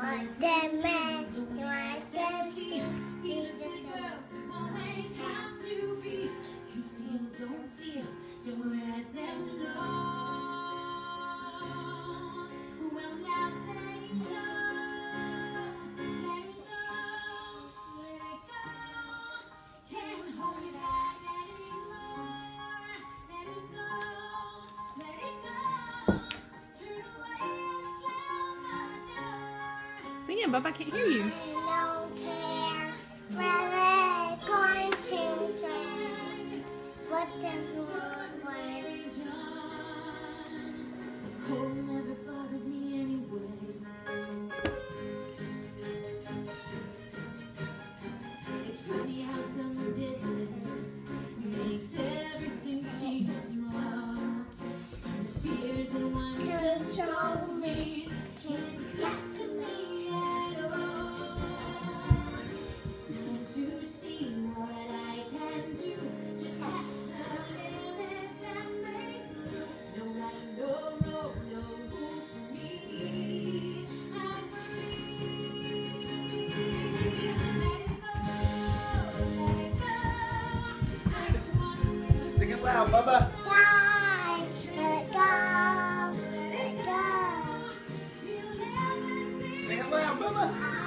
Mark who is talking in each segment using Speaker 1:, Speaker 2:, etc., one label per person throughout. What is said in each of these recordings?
Speaker 1: What
Speaker 2: Damn, Bubba, I can't hear you.
Speaker 3: Mom. Bye-bye. Bye. Let go. Let go.
Speaker 4: Sing it loud. Bye-bye.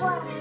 Speaker 1: Wow.